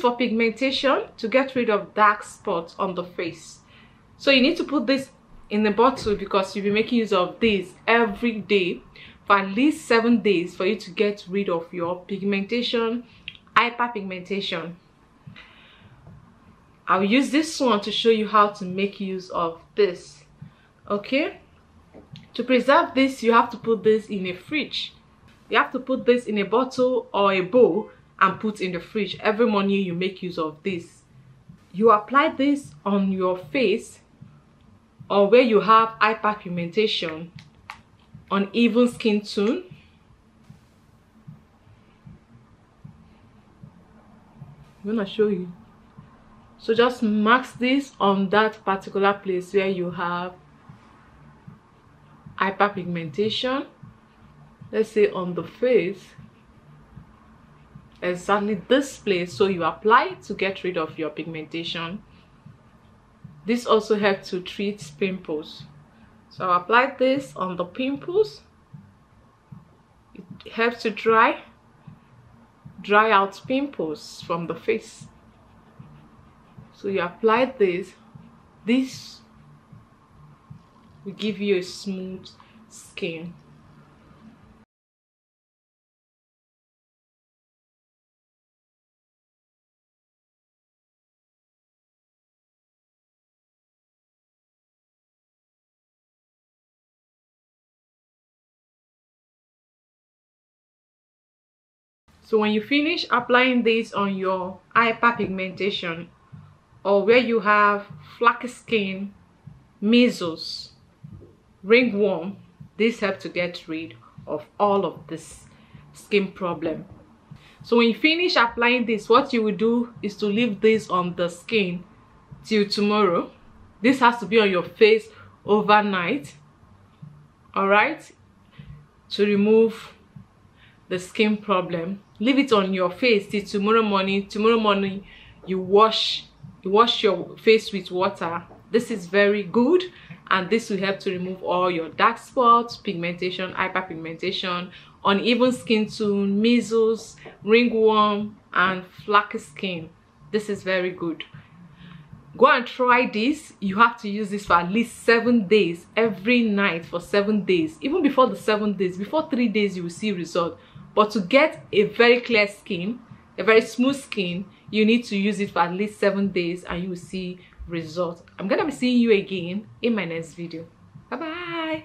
for pigmentation to get rid of dark spots on the face. So you need to put this in the bottle because you'll be making use of this every day for at least seven days for you to get rid of your pigmentation hyperpigmentation. I'll use this one to show you how to make use of this okay? To preserve this you have to put this in a fridge. You have to put this in a bottle or a bowl and put in the fridge every morning you make use of this. You apply this on your face or where you have hyperpigmentation on even skin tone. I'm gonna show you. So just mask this on that particular place where you have hyperpigmentation let's say on the face exactly this place so you apply to get rid of your pigmentation. This also helps to treat pimples. So I apply this on the pimples. It helps to dry dry out pimples from the face. So you apply this. This will give you a smooth skin so when you finish applying this on your hyperpigmentation or where you have flaky skin measles ringworm this helps to get rid of all of this skin problem. So when you finish applying this what you will do is to leave this on the skin till tomorrow. This has to be on your face overnight all right to remove the skin problem leave it on your face till tomorrow morning. Tomorrow morning you wash you wash your face with water. This is very good and this will help to remove all your dark spots pigmentation hyperpigmentation uneven skin tone measles ringworm and flaky skin. This is very good. Go and try this. You have to use this for at least seven days every night for seven days. Even before the seven days before three days you will see result but to get a very clear skin a very smooth skin you need to use it for at least seven days and you will see results. I'm gonna be seeing you again in my next video. Bye bye